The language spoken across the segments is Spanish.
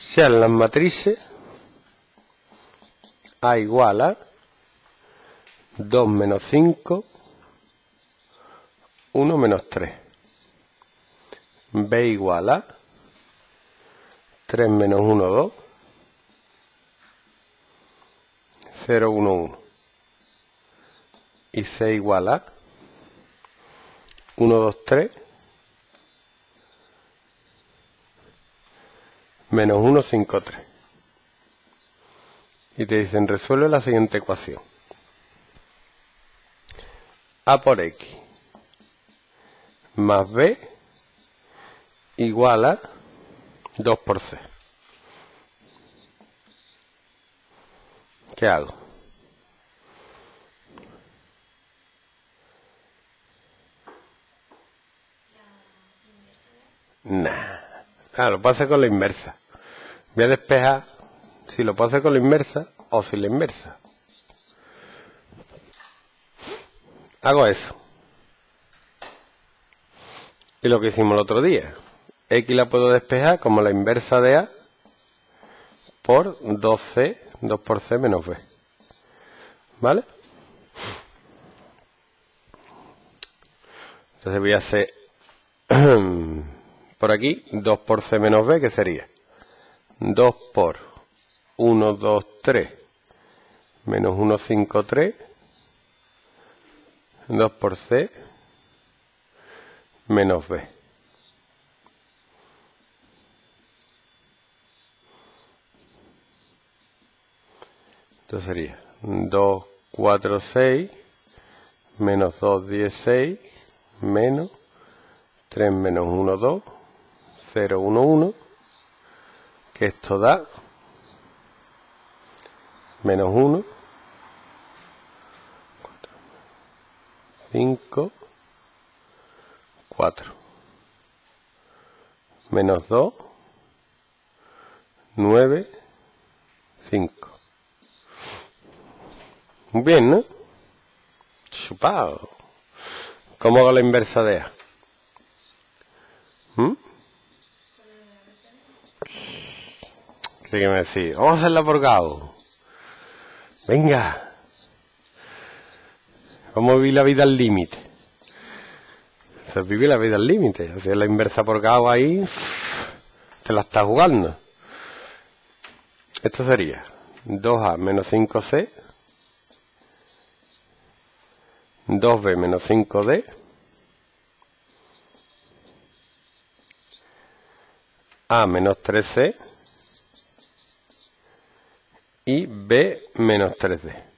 sean las matrices A igual a 2 menos 5, 1 menos 3. B igual a 3 menos 1, 2, 0, 1, 1. Y C igual a 1, 2, 3, menos 1, 5, 3. Y te dicen, resuelve la siguiente ecuación. A por X más B igual a 2 por C. ¿Qué hago? Nah. Ah, puedo hacer con la inversa. Voy a despejar si lo puedo hacer con la inversa o sin la inversa. Hago eso. Y lo que hicimos el otro día. X la puedo despejar como la inversa de A por 2C, 2 por C menos B. ¿Vale? Entonces voy a hacer por aquí 2 por C menos B, que sería 2 por 1, 2, 3 menos 1, 5, 3 2 por C. Menos B. Entonces sería 2, 4, 6, menos 2, 16, menos 3 menos 1, 2, 0, 1, 1, esto da menos 1, 5, 4. Menos 2, 9, 5. Muy bien, ¿no? Chupado. ¿Cómo hago la inversa de A? ¿Mm? ¿Qué me decís? Vamos a hacerla por Gauss. Venga. Vamos a vivir la vida al límite. Se vive la vida al límite. Hacer la inversa por Gauss ahí, te la estás jugando. Esto sería 2A menos 5C, 2B menos 5D, A menos 3C y B menos 3D.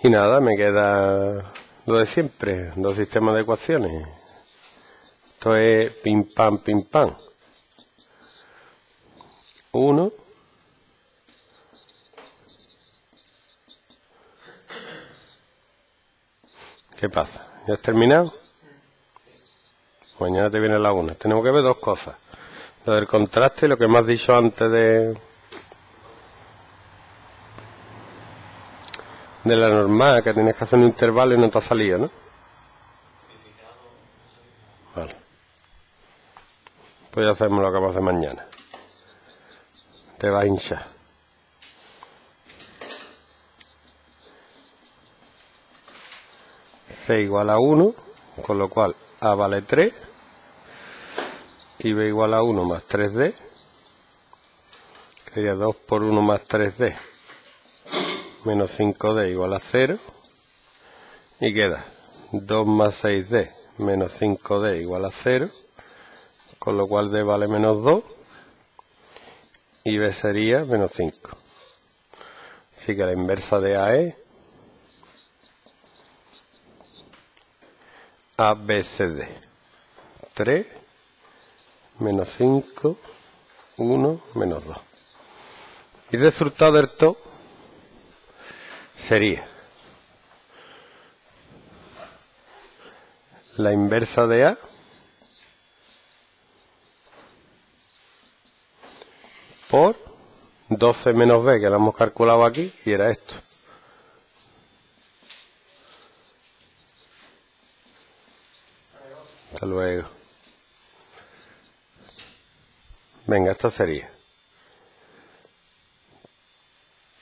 Y nada, me queda lo de siempre, dos sistemas de ecuaciones. Esto es pim pam, pim pam. Uno. ¿Qué pasa? ¿Ya has terminado? Mañana te viene la una. Tenemos que ver dos cosas. Lo del contraste y lo que me has dicho antes de, de la normal, que tienes que hacer un intervalo y no te ha salido, ¿no? Vale. Pues ya hacemos lo que vamos a hacer mañana. Te va a hinchar. C igual a 1, con lo cual A vale 3 y B igual a 1 más 3D, que sería 2 por 1 más 3D menos 5D igual a 0 y queda 2 más 6D menos 5D igual a 0 con lo cual D vale menos 2 y B sería menos 5 así que la inversa de A es ABCD 3 menos 5 1 menos 2 y el resultado del todo sería la inversa de A por 12 menos B, que lo hemos calculado aquí, y era esto. Hasta luego. Venga, esto sería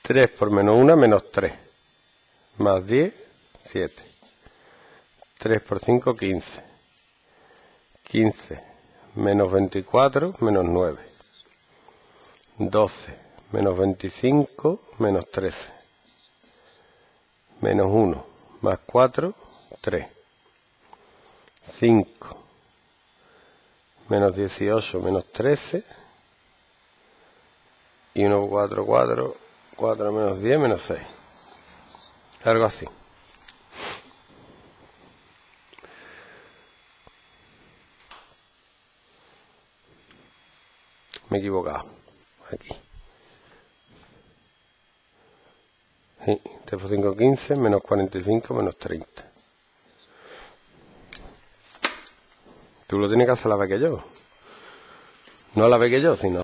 3 por menos 1 menos 3. Más 10, 7. 3 por 5, 15. 15 menos 24 menos 9. 12 menos 25 menos 13. Menos 1 más 4, 3. 5 menos 18 menos 13 y 1, 4, 4, 4 menos 10 menos 6. Algo así. Me he equivocado. Aquí. Sí, 3 por 5, 15, menos 45, menos 30. Tú lo tienes que hacer la vez que yo. No la vez que yo, sino